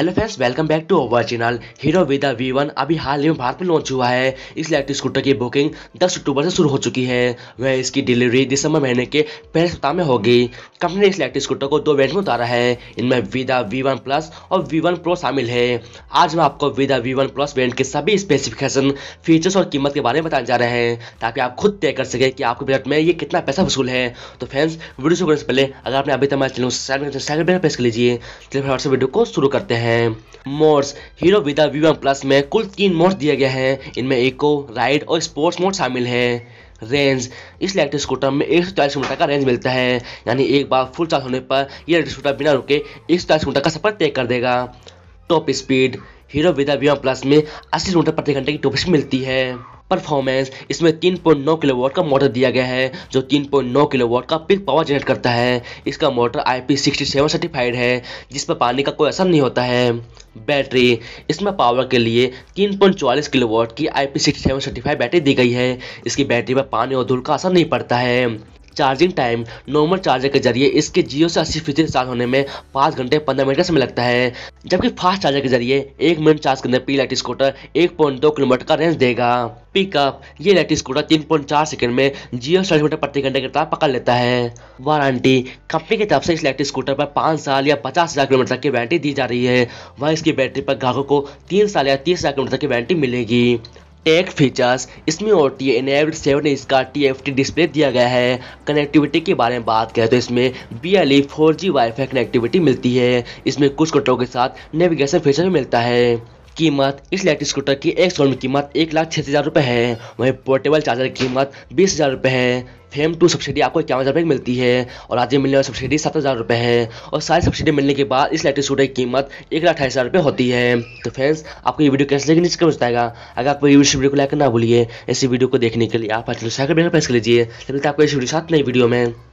Hello friends welcome back to our channel Hero Vida V one अभी हाल ही में भारत में लॉन्च हुआ है। इस इलेक्ट्रिक स्कूटर की बुकिंग 10 अक्टूबर से शुरू हो चुकी है। वह इसकी डिलीवरी दिसंबर महीने के पहले सप्ताह में होगी। कंपनी ने इस इलेक्ट्रिक स्कूटर को दो वेरिएंट में उतारा है। इनमें विदा वी वन प्लस और वी वन प्रो शामिल है। आज मैं आपको विदा वी वन प्लस वेरियंट के सभी स्पेसिफिकेशन फीचर्स और कीमत के बारे में बताने जा रहे हैं, ताकि आप खुद तय कर सके कि आपके बजट में ये कितना पैसा वसूल है। तो फ्रेंड्स वीडियो शुरू करने से पहले, अगर आपने अभी तक हमारे चैनल प्रेस कर लीजिए चलिए फिर वीडियो को शुरू करते हैं। Modes Hero Vida V one plus में कुल तीन मोड्स दिए गए हैं। इनमें इको राइड और स्पोर्ट्स मोड शामिल है। रेंज इस इलेक्ट्रिक स्कूटर में एक सौ चालीस किलोमीटर का रेंज मिलता है। यानी एक बार फुल चार्ज होने पर यह इलेक्ट्रिक स्कूटर बिना रुके एक सौ चालीस किलोमीटर का सफ़र तय कर देगा। Top speed Hero Vida V one plus में अस्सी किलोमीटर प्रति घंटे की टॉप स्पीड मिलती है। परफॉर्मेंस इसमें 3.9 किलोवाट का मोटर दिया गया है, जो 3.9 किलोवाट का पिक पावर जनरेट करता है। इसका मोटर IP67 सर्टिफाइड है, जिस पर पानी का कोई असर नहीं होता है। बैटरी इसमें पावर के लिए 3.44 किलोवाट की IP67 सर्टिफाइड बैटरी दी गई है। इसकी बैटरी पर पानी और धूल का असर नहीं पड़ता है। चार्जिंग टाइम नॉर्मल चार्जर के ज़रिए इसके जियो से अस्सी फ़ीसदी चार्ज होने में पाँच घंटे पंद्रह मिनट का समय लगता है, जबकि फास्ट चार्जर के ज़रिए एक मिनट चार्ज करने पर इलेक्ट्रिक स्कूटर एक पॉइंट दो किलोमीटर का रेंज देगा। पिकअप ये इलेक्ट्रिक स्कूटर तीन पॉइंट चार सेकंड में जियो चालीस मीटर प्रति घंटे की रफ्तार पकड़ लेता है। वारंटी कंपनी की तरफ़ से इस इलेक्ट्रिक स्कूटर पर पाँच साल या पचास हज़ार किलोमीटर तक की वारंटी दी जा रही है। वह इसकी बैटरी पर ग्राहकों को तीन साल या तीस हज़ार किलोमीटर तक की वारंटी मिलेगी। टेक फीचर्स इसमें ओ टी एनेबल्ड सेवन इसका टी एफ़ टी डिस्प्ले दिया गया है। कनेक्टिविटी के बारे में बात करें तो इसमें B L E four G wifi connectivity मिलती है। इसमें कुछ कंट्रोल के साथ नेविगेशन फीचर भी मिलता है। कीमत इस इलेक्ट्रिक स्कूटर की एक सौ कीमत एक लाख छः हज़ार रुपये है। वहीं पोर्टेबल चार्जर की कीमत बीस हज़ार रुपये है। फेम टू सब्सिडी आपको इक्यावन हज़ार रुपये मिलती है और आज मिलने वाली सब्सिडी सात हज़ार रुपये है। और सारी सब्सिडी मिलने के बाद इस इलेक्ट्रिक स्कूटर की कीमत एक लाख अठाईस हज़ार रुपये होती है। तो फ्रेंड्स आपको ये वीडियो कैसे लगी नीचे कमेंट बताएगा। अगर आपको ये वीडियो को लाइक करना भूलिए ऐसी वीडियो को देखने के लिए आप चैनल प्रेस कर लीजिए। चलते आपको इस वीडियो साथ नई वीडियो में